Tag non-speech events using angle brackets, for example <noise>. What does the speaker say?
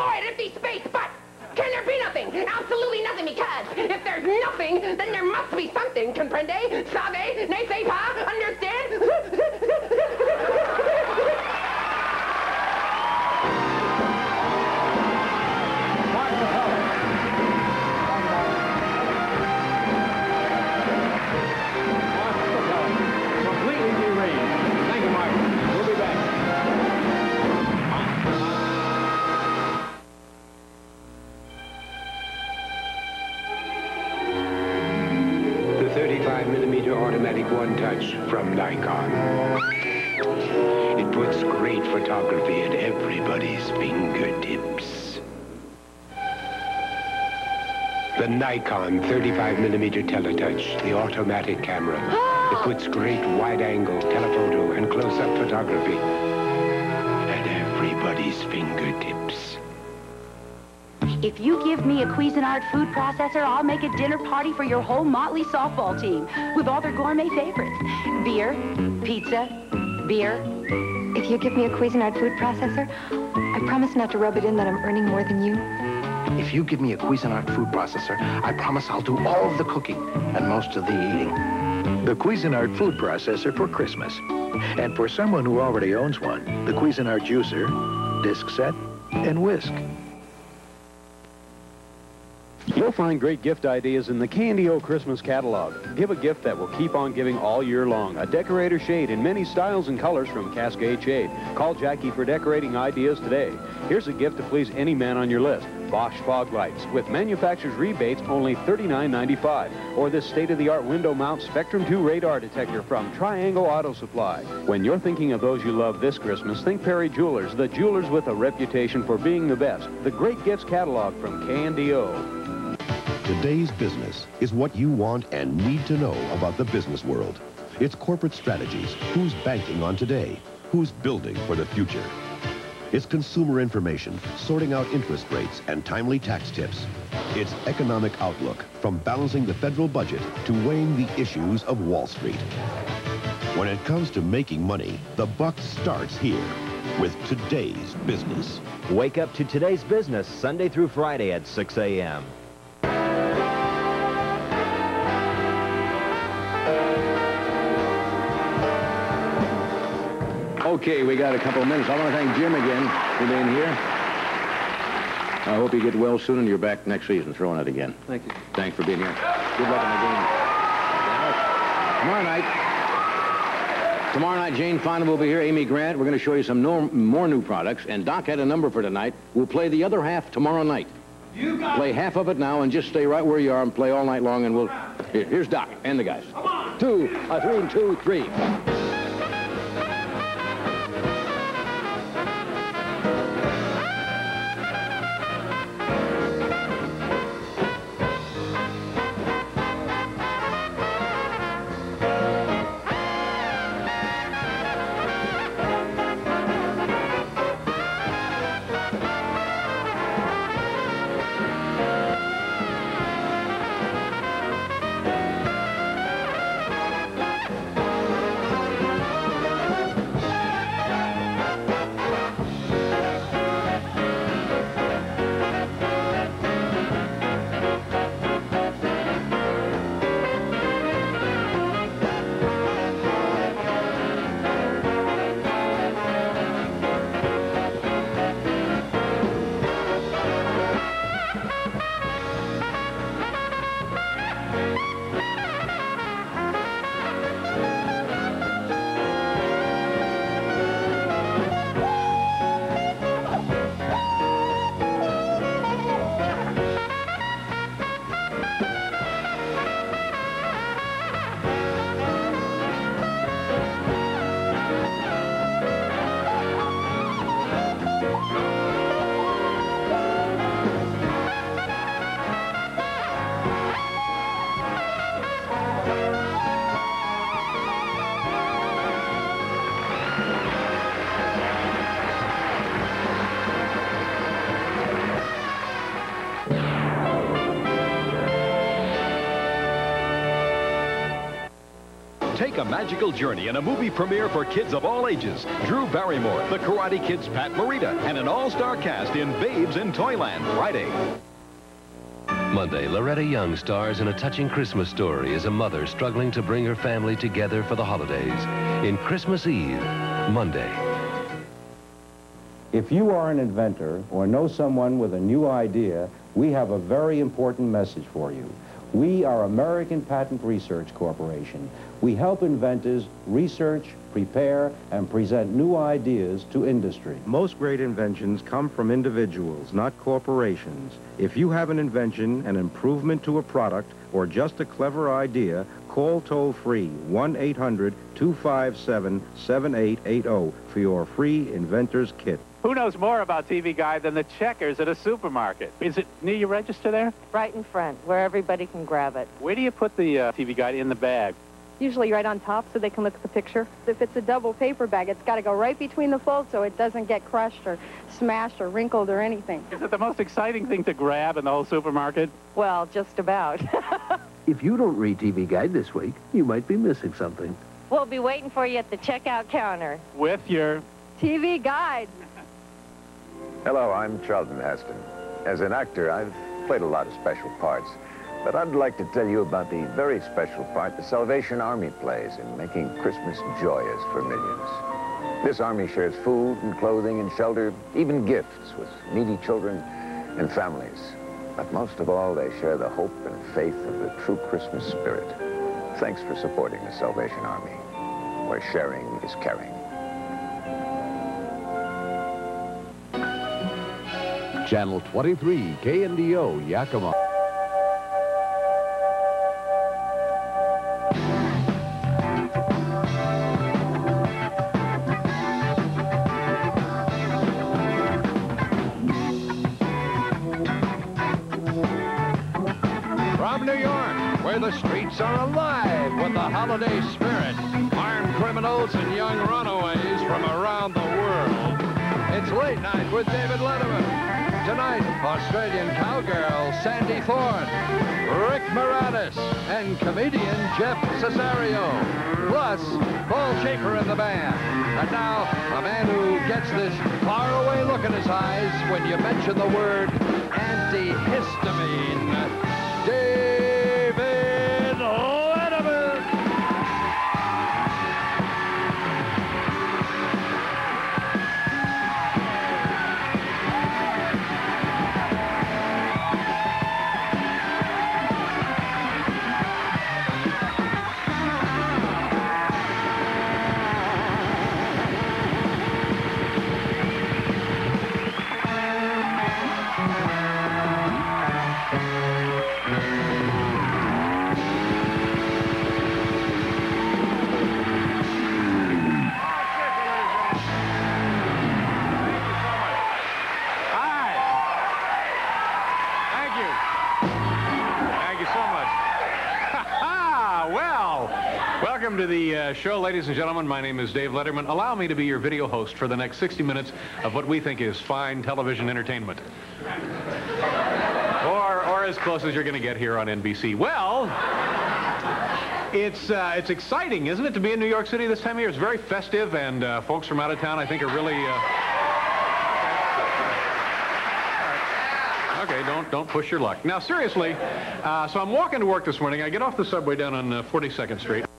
void, empty space, but can there be nothing? Absolutely nothing, because if there's nothing, then there must be something. Comprende? Sabe? Ne pas? Understand? <laughs> automatic one touch from Nikon. It puts great photography at everybody's fingertips. The Nikon 35 millimeter teletouch, the automatic camera. It puts great wide angle, telephoto, and close up photography at everybody's fingertips. If you give me a Cuisinart food processor, I'll make a dinner party for your whole Motley softball team with all their gourmet favorites. Beer, pizza, beer. If you give me a Cuisinart food processor, I promise not to rub it in that I'm earning more than you. If you give me a Cuisinart food processor, I promise I'll do all of the cooking and most of the eating. The Cuisinart food processor for Christmas. And for someone who already owns one, the Cuisinart juicer, disc set, and whisk. You'll find great gift ideas in the KNDO Christmas catalog. Give a gift that will keep on giving all year long. A decorator shade in many styles and colors from Cascade Shade. Call Jackie for decorating ideas today. Here's a gift to please any man on your list. Bosch fog lights with manufacturer's rebates only $39.95. Or this state-of-the-art window mount Spectrum 2 radar detector from Triangle Auto Supply. When you're thinking of those you love this Christmas, think Perry Jewelers, the jewelers with a reputation for being the best. The great gifts catalog from KNDO. Today's business is what you want and need to know about the business world. It's corporate strategies, who's banking on today, who's building for the future. It's consumer information, sorting out interest rates and timely tax tips. It's economic outlook, from balancing the federal budget to weighing the issues of Wall Street. When it comes to making money, the buck starts here with today's business. Wake up to today's business Sunday through Friday at 6 a.m. Okay, we got a couple of minutes. I want to thank Jim again for being here. I hope you get well soon and you're back next season throwing it again. Thank you. Thanks for being here. Good luck in the game. Tomorrow night, tomorrow night, Jane Fonda will be here, Amy Grant. We're going to show you some no, more new products, and Doc had a number for tonight. We'll play the other half tomorrow night. You got Play half of it now and just stay right where you are and play all night long, and we'll... Here, here's Doc and the guys. Two, uh, three, and two, three. A magical journey in a movie premiere for kids of all ages. Drew Barrymore, the Karate Kid's Pat Morita, and an all-star cast in Babes in Toyland Friday. Monday, Loretta Young stars in a touching Christmas story as a mother struggling to bring her family together for the holidays. In Christmas Eve, Monday. If you are an inventor or know someone with a new idea, we have a very important message for you. We are American Patent Research Corporation. We help inventors research, prepare, and present new ideas to industry. Most great inventions come from individuals, not corporations. If you have an invention, an improvement to a product, or just a clever idea, call toll-free 1-800-257-7880 for your free inventor's kit. Who knows more about TV Guide than the checkers at a supermarket? Is it near your register there? Right in front, where everybody can grab it. Where do you put the uh, TV Guide in the bag? Usually right on top so they can look at the picture. If it's a double paper bag, it's got to go right between the folds so it doesn't get crushed or smashed or wrinkled or anything. Is it the most exciting thing to grab in the whole supermarket? Well, just about. <laughs> if you don't read TV Guide this week, you might be missing something. We'll be waiting for you at the checkout counter. With your... TV Guide. Hello, I'm Charlton Heston. As an actor, I've played a lot of special parts, but I'd like to tell you about the very special part the Salvation Army plays in making Christmas joyous for millions. This army shares food and clothing and shelter, even gifts with needy children and families. But most of all, they share the hope and faith of the true Christmas spirit. Thanks for supporting the Salvation Army, where sharing is caring. Channel 23, KNDO, Yakima. Where the streets are alive with the holiday spirit, armed criminals and young runaways from around the world. It's late night with David Letterman. Tonight, Australian cowgirl Sandy Thorne, Rick Moranis, and comedian Jeff Cesario. Plus, Paul Shaffer in the band. And now, a man who gets this faraway look in his eyes when you mention the word antihistamine. David welcome to the uh, show, ladies and gentlemen. My name is Dave Letterman. Allow me to be your video host for the next 60 minutes of what we think is fine television entertainment. <laughs> Or, or as close as you're going to get here on NBC. Well, it's, uh, it's exciting, isn't it, to be in New York City this time of year? It's very festive, and uh, folks from out of town, I think, are really... Uh... Okay, don't don't push your luck. Now, seriously, uh, so I'm walking to work this morning. I get off the subway down on uh, 42nd Street.